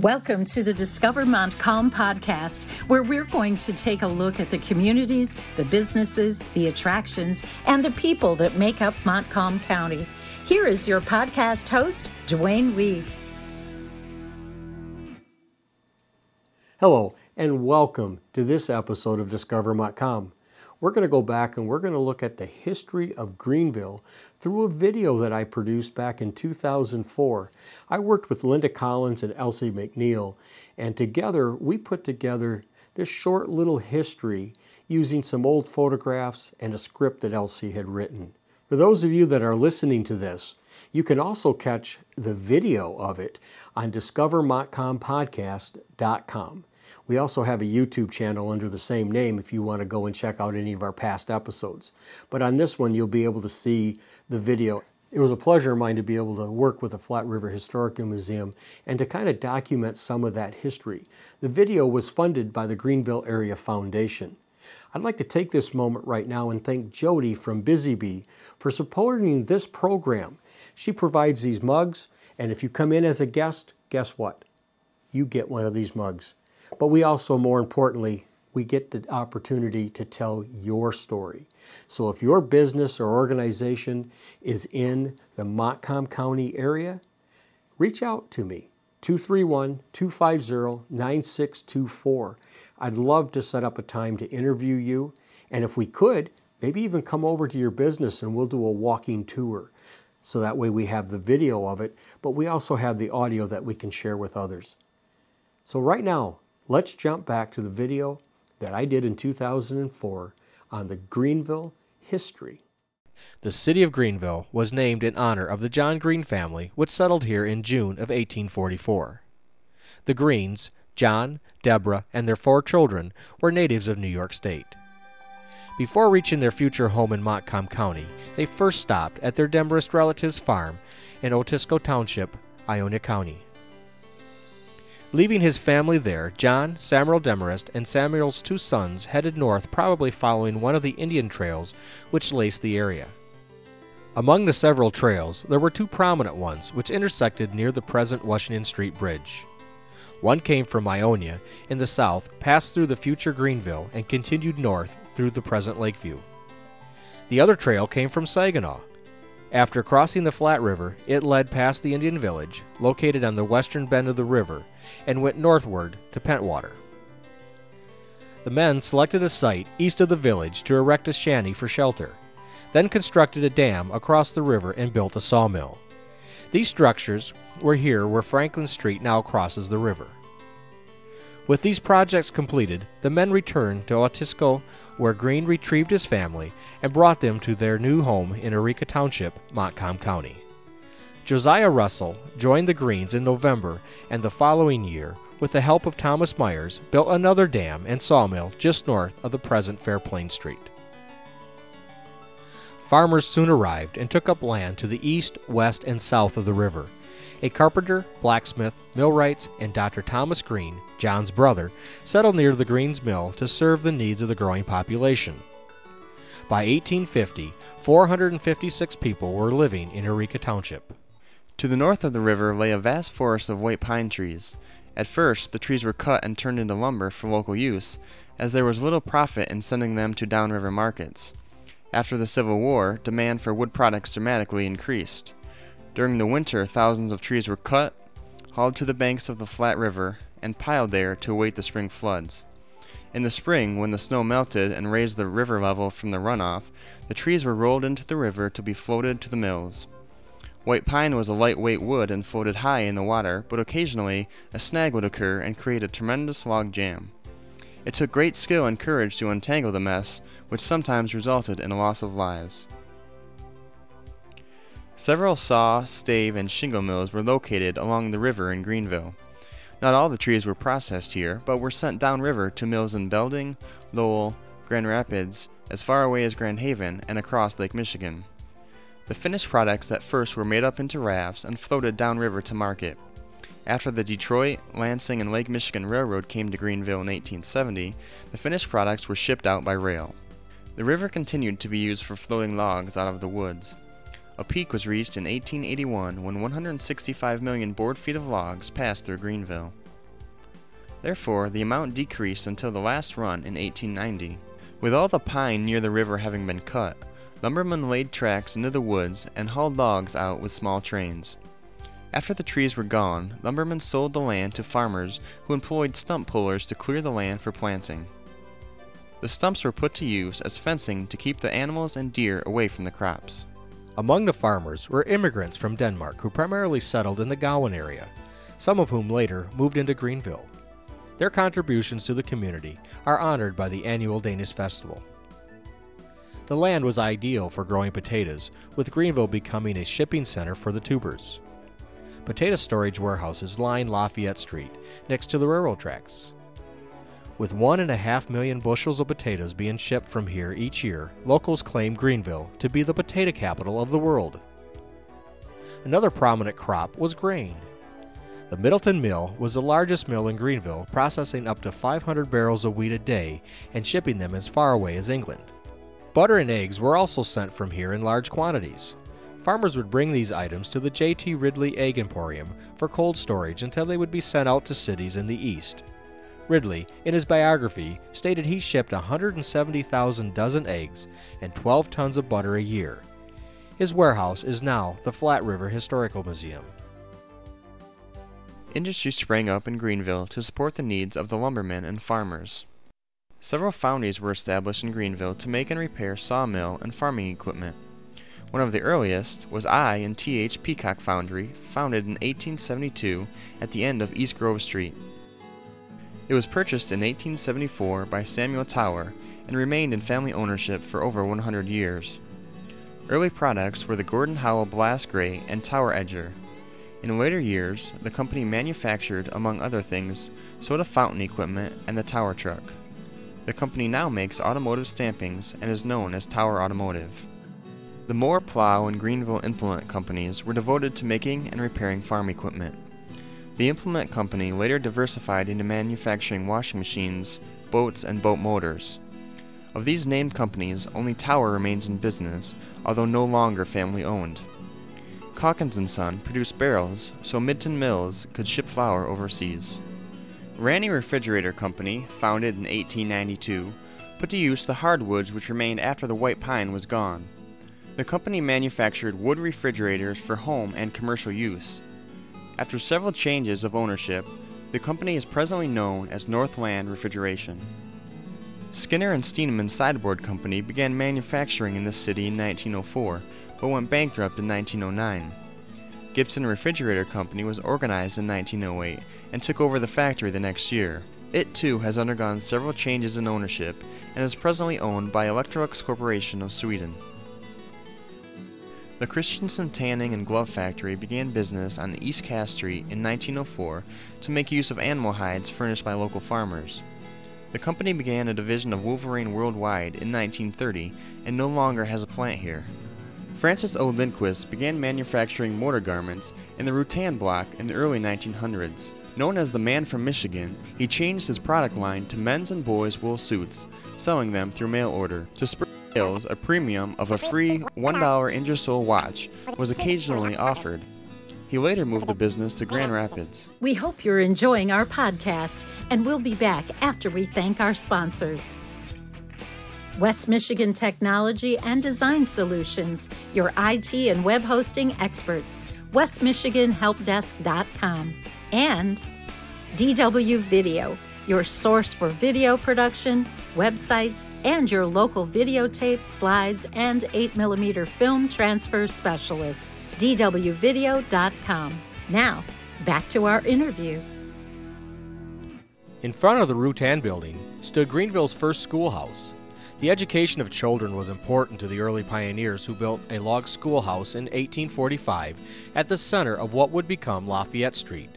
Welcome to the Discover Montcalm podcast, where we're going to take a look at the communities, the businesses, the attractions, and the people that make up Montcalm County. Here is your podcast host, Duane Weed. Hello, and welcome to this episode of Discover Montcalm. We're going to go back and we're going to look at the history of Greenville through a video that I produced back in 2004. I worked with Linda Collins and Elsie McNeil, and together we put together this short little history using some old photographs and a script that Elsie had written. For those of you that are listening to this, you can also catch the video of it on discovermontcalmpodcast.com. We also have a YouTube channel under the same name if you want to go and check out any of our past episodes. But on this one, you'll be able to see the video. It was a pleasure of mine to be able to work with the Flat River Historical Museum and to kind of document some of that history. The video was funded by the Greenville Area Foundation. I'd like to take this moment right now and thank Jody from Busy Bee for supporting this program. She provides these mugs, and if you come in as a guest, guess what? You get one of these mugs. But we also, more importantly, we get the opportunity to tell your story. So if your business or organization is in the Montcalm County area, reach out to me, 231-250-9624. I'd love to set up a time to interview you. And if we could, maybe even come over to your business and we'll do a walking tour. So that way we have the video of it, but we also have the audio that we can share with others. So right now, Let's jump back to the video that I did in 2004 on the Greenville history. The city of Greenville was named in honor of the John Green family which settled here in June of 1844. The Greens, John, Deborah, and their four children, were natives of New York State. Before reaching their future home in Montcalm County, they first stopped at their Demarest relatives' farm in Otisco Township, Ionia County. Leaving his family there, John, Samuel Demarest, and Samuel's two sons headed north, probably following one of the Indian trails which laced the area. Among the several trails, there were two prominent ones which intersected near the present Washington Street Bridge. One came from Ionia in the south, passed through the future Greenville, and continued north through the present Lakeview. The other trail came from Saginaw, after crossing the Flat River, it led past the Indian village, located on the western bend of the river, and went northward to Pentwater. The men selected a site east of the village to erect a shanty for shelter, then constructed a dam across the river and built a sawmill. These structures were here where Franklin Street now crosses the river. With these projects completed, the men returned to Otisco, where Green retrieved his family and brought them to their new home in Eureka Township, Montcalm County. Josiah Russell joined the Greens in November and the following year, with the help of Thomas Myers, built another dam and sawmill just north of the present Fairplain Street. Farmers soon arrived and took up land to the east, west, and south of the river. A carpenter, blacksmith, millwrights, and Dr. Thomas Green, John's brother, settled near the Greens Mill to serve the needs of the growing population. By 1850, 456 people were living in Eureka Township. To the north of the river lay a vast forest of white pine trees. At first, the trees were cut and turned into lumber for local use, as there was little profit in sending them to downriver markets. After the Civil War, demand for wood products dramatically increased. During the winter, thousands of trees were cut, hauled to the banks of the Flat River, and piled there to await the spring floods. In the spring, when the snow melted and raised the river level from the runoff, the trees were rolled into the river to be floated to the mills. White pine was a lightweight wood and floated high in the water, but occasionally a snag would occur and create a tremendous log jam. It took great skill and courage to untangle the mess, which sometimes resulted in a loss of lives. Several saw, stave, and shingle mills were located along the river in Greenville. Not all the trees were processed here, but were sent downriver to mills in Belding, Lowell, Grand Rapids, as far away as Grand Haven, and across Lake Michigan. The finished products at first were made up into rafts and floated downriver to market. After the Detroit, Lansing, and Lake Michigan Railroad came to Greenville in 1870, the finished products were shipped out by rail. The river continued to be used for floating logs out of the woods. A peak was reached in 1881 when 165 million board feet of logs passed through Greenville. Therefore, the amount decreased until the last run in 1890. With all the pine near the river having been cut, lumbermen laid tracks into the woods and hauled logs out with small trains. After the trees were gone, lumbermen sold the land to farmers who employed stump pullers to clear the land for planting. The stumps were put to use as fencing to keep the animals and deer away from the crops. Among the farmers were immigrants from Denmark who primarily settled in the Gowen area, some of whom later moved into Greenville. Their contributions to the community are honored by the annual Danish Festival. The land was ideal for growing potatoes, with Greenville becoming a shipping center for the tubers. Potato storage warehouses line Lafayette Street, next to the railroad tracks. With one and a half million bushels of potatoes being shipped from here each year, locals claim Greenville to be the potato capital of the world. Another prominent crop was grain. The Middleton Mill was the largest mill in Greenville, processing up to 500 barrels of wheat a day and shipping them as far away as England. Butter and eggs were also sent from here in large quantities. Farmers would bring these items to the J.T. Ridley Egg Emporium for cold storage until they would be sent out to cities in the east. Ridley, in his biography, stated he shipped 170,000 dozen eggs and 12 tons of butter a year. His warehouse is now the Flat River Historical Museum. Industry sprang up in Greenville to support the needs of the lumbermen and farmers. Several foundries were established in Greenville to make and repair sawmill and farming equipment. One of the earliest was I and T.H. Peacock Foundry, founded in 1872 at the end of East Grove Street. It was purchased in 1874 by Samuel Tower and remained in family ownership for over 100 years. Early products were the Gordon Howell Blast Grate and Tower Edger. In later years, the company manufactured, among other things, soda fountain equipment and the Tower truck. The company now makes automotive stampings and is known as Tower Automotive. The Moore Plow and Greenville Implement Companies were devoted to making and repairing farm equipment. The implement company later diversified into manufacturing washing machines, boats, and boat motors. Of these named companies, only Tower remains in business, although no longer family owned. Calkins & Son produced barrels so Middleton Mills could ship flour overseas. Ranney Refrigerator Company, founded in 1892, put to use the hardwoods which remained after the white pine was gone. The company manufactured wood refrigerators for home and commercial use. After several changes of ownership, the company is presently known as Northland Refrigeration. Skinner and Steeneman Sideboard Company began manufacturing in this city in 1904, but went bankrupt in 1909. Gibson Refrigerator Company was organized in 1908 and took over the factory the next year. It too has undergone several changes in ownership and is presently owned by Electrolux Corporation of Sweden. The Christensen Tanning and Glove Factory began business on East Cass Street in 1904 to make use of animal hides furnished by local farmers. The company began a division of Wolverine worldwide in 1930 and no longer has a plant here. Francis O. Lindquist began manufacturing mortar garments in the Rutan block in the early 1900s. Known as the Man from Michigan, he changed his product line to men's and boys' wool suits, selling them through mail order. To sales, a premium of a free $1 Ingersoll watch was occasionally offered. He later moved the business to Grand Rapids. We hope you're enjoying our podcast, and we'll be back after we thank our sponsors. West Michigan Technology and Design Solutions, your IT and web hosting experts. WestMichiganHelpDesk.com. And DW Video, your source for video production, websites, and your local videotape, slides, and 8mm film transfer specialist. DWVideo.com. Now, back to our interview. In front of the Rutan building stood Greenville's first schoolhouse. The education of children was important to the early pioneers who built a log schoolhouse in 1845 at the center of what would become Lafayette Street.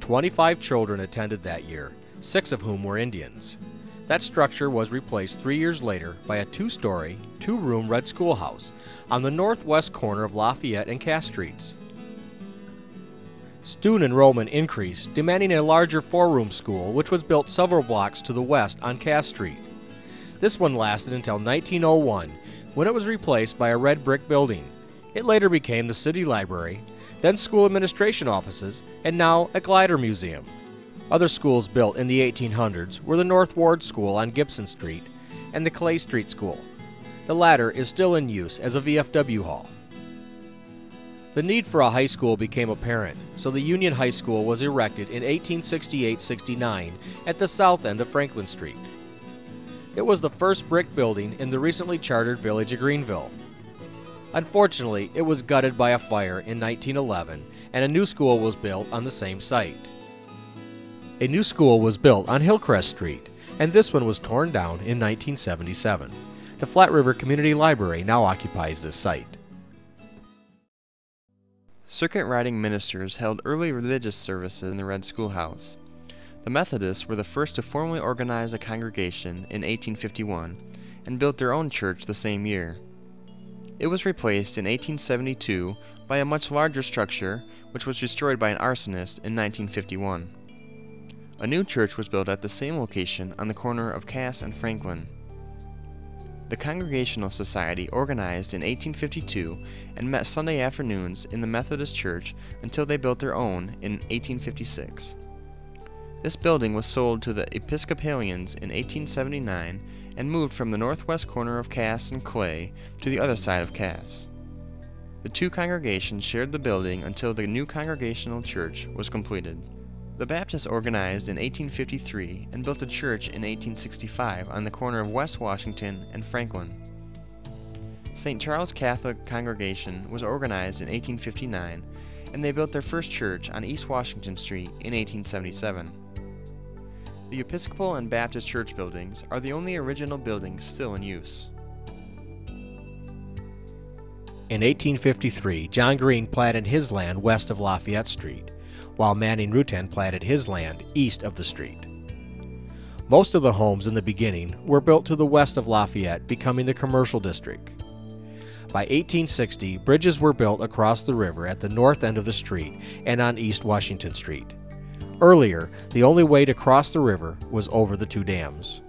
25 children attended that year, six of whom were Indians. That structure was replaced three years later by a two story, two room red schoolhouse on the northwest corner of Lafayette and Cass Streets. Student enrollment increased, demanding a larger four room school, which was built several blocks to the west on Cass Street. This one lasted until 1901, when it was replaced by a red brick building. It later became the City Library, then school administration offices, and now a glider museum. Other schools built in the 1800s were the North Ward School on Gibson Street and the Clay Street School. The latter is still in use as a VFW hall. The need for a high school became apparent, so the Union High School was erected in 1868 69 at the south end of Franklin Street. It was the first brick building in the recently chartered village of Greenville. Unfortunately, it was gutted by a fire in 1911 and a new school was built on the same site. A new school was built on Hillcrest Street, and this one was torn down in 1977. The Flat River Community Library now occupies this site. Circuit riding ministers held early religious services in the Red Schoolhouse. The Methodists were the first to formally organize a congregation in 1851 and built their own church the same year. It was replaced in 1872 by a much larger structure, which was destroyed by an arsonist in 1951. A new church was built at the same location on the corner of Cass and Franklin. The Congregational Society organized in 1852 and met Sunday afternoons in the Methodist Church until they built their own in 1856. This building was sold to the Episcopalians in 1879 and moved from the northwest corner of Cass and Clay to the other side of Cass. The two congregations shared the building until the new Congregational Church was completed. The Baptists organized in 1853 and built a church in 1865 on the corner of West Washington and Franklin. St. Charles Catholic Congregation was organized in 1859 and they built their first church on East Washington Street in 1877. The Episcopal and Baptist church buildings are the only original buildings still in use. In 1853, John Green platted his land west of Lafayette Street, while Manning Rutan platted his land east of the street. Most of the homes in the beginning were built to the west of Lafayette, becoming the commercial district. By 1860, bridges were built across the river at the north end of the street and on East Washington Street. Earlier, the only way to cross the river was over the two dams.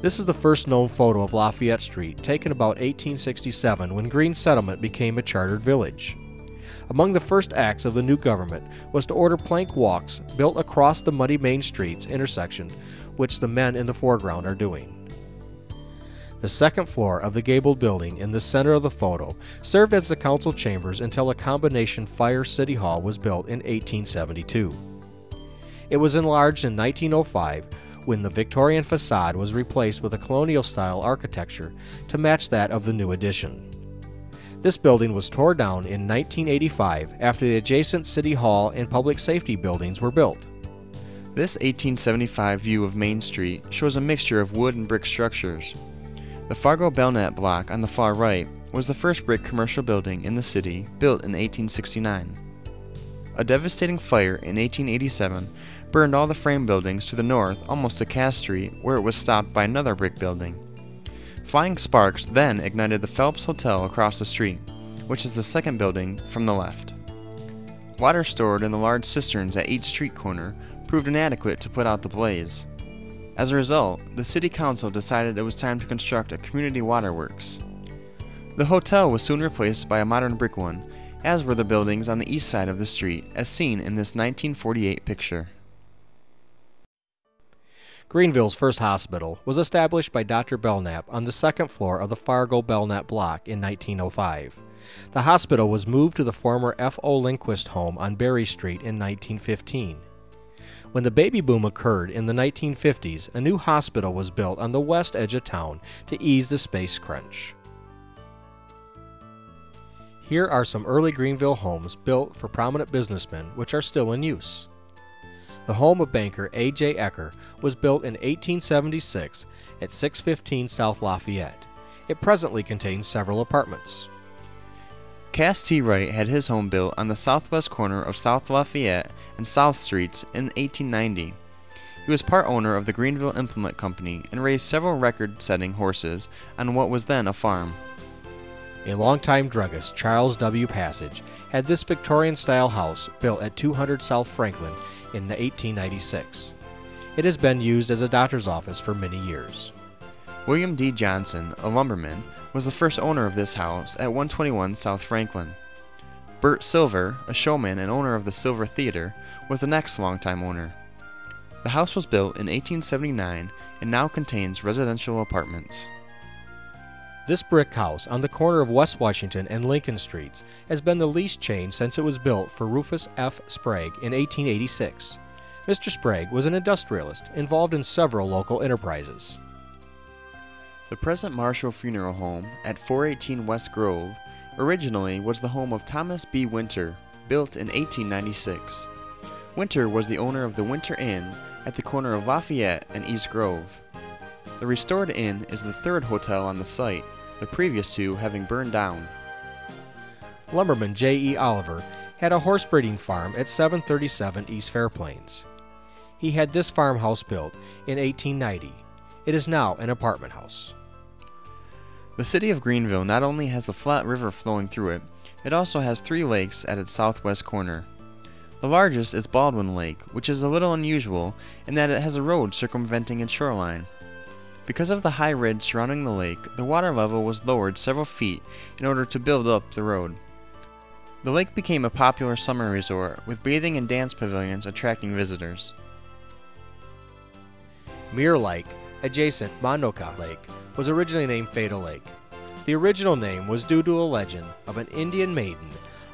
This is the first known photo of Lafayette Street, taken about 1867 when Green Settlement became a chartered village. Among the first acts of the new government was to order plank walks built across the muddy main streets intersection, which the men in the foreground are doing. The second floor of the gabled building in the center of the photo served as the council chambers until a combination fire city hall was built in 1872. It was enlarged in 1905 when the Victorian facade was replaced with a colonial style architecture to match that of the new addition. This building was torn down in 1985 after the adjacent City Hall and public safety buildings were built. This 1875 view of Main Street shows a mixture of wood and brick structures. The Fargo Belknap block on the far right was the first brick commercial building in the city built in 1869. A devastating fire in 1887 burned all the frame buildings to the north almost to Cass Street, where it was stopped by another brick building. Flying sparks then ignited the Phelps Hotel across the street, which is the second building from the left. Water stored in the large cisterns at each street corner proved inadequate to put out the blaze. As a result, the City Council decided it was time to construct a community waterworks. The hotel was soon replaced by a modern brick one, as were the buildings on the east side of the street, as seen in this 1948 picture. Greenville's first hospital was established by Dr. Belknap on the second floor of the Fargo Belknap block in 1905. The hospital was moved to the former F.O. Lindquist home on Berry Street in 1915. When the baby boom occurred in the 1950s, a new hospital was built on the west edge of town to ease the space crunch. Here are some early Greenville homes built for prominent businessmen which are still in use. The home of banker A.J. Ecker was built in 1876 at 615 South Lafayette. It presently contains several apartments. Cass T. Wright had his home built on the southwest corner of South Lafayette and South Streets in 1890. He was part owner of the Greenville Implement Company and raised several record setting horses on what was then a farm. A longtime druggist, Charles W. Passage, had this Victorian style house built at 200 South Franklin in 1896. It has been used as a doctor's office for many years. William D. Johnson, a lumberman, was the first owner of this house at 121 South Franklin. Bert Silver, a showman and owner of the Silver Theater, was the next longtime owner. The house was built in 1879 and now contains residential apartments. This brick house on the corner of West Washington and Lincoln Streets has been the least change since it was built for Rufus F. Sprague in 1886. Mr. Sprague was an industrialist involved in several local enterprises. The present Marshall Funeral Home at 418 West Grove originally was the home of Thomas B. Winter, built in 1896. Winter was the owner of the Winter Inn at the corner of Lafayette and East Grove. The restored inn is the third hotel on the site, the previous two having burned down. Lumberman J. E. Oliver had a horse breeding farm at 737 East Fairplains. He had this farmhouse built in 1890. It is now an apartment house. The city of Greenville not only has the Flat River flowing through it, it also has three lakes at its southwest corner. The largest is Baldwin Lake, which is a little unusual in that it has a road circumventing its shoreline. Because of the high ridge surrounding the lake, the water level was lowered several feet in order to build up the road. The lake became a popular summer resort, with bathing and dance pavilions attracting visitors. Mirror Lake, adjacent Mondoka Lake, was originally named Fatal Lake. The original name was due to a legend of an Indian maiden,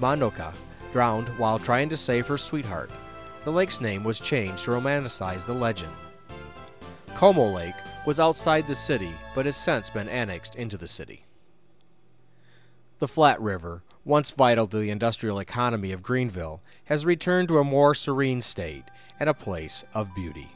Mondoka, drowned while trying to save her sweetheart. The lake's name was changed to romanticize the legend. Como Lake was outside the city but has since been annexed into the city. The Flat River, once vital to the industrial economy of Greenville, has returned to a more serene state and a place of beauty.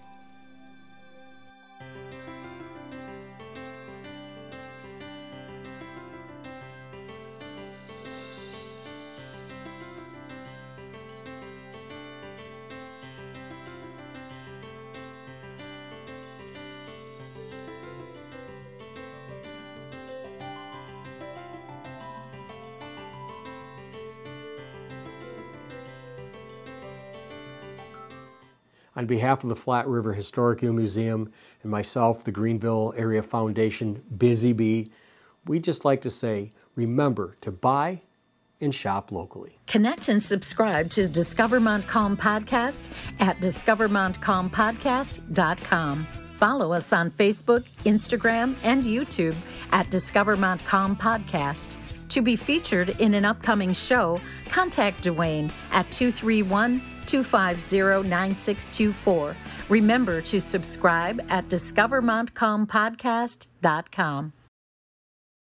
On behalf of the Flat River Historical Museum and myself, the Greenville Area Foundation, Busy Bee, we just like to say, remember to buy and shop locally. Connect and subscribe to Discover Montcalm Podcast at discovermontcalmpodcast.com. Follow us on Facebook, Instagram, and YouTube at Discover Montcalm Podcast. To be featured in an upcoming show, contact Duane at 231 250 9624. Remember to subscribe at discovermontcalmpodcast.com.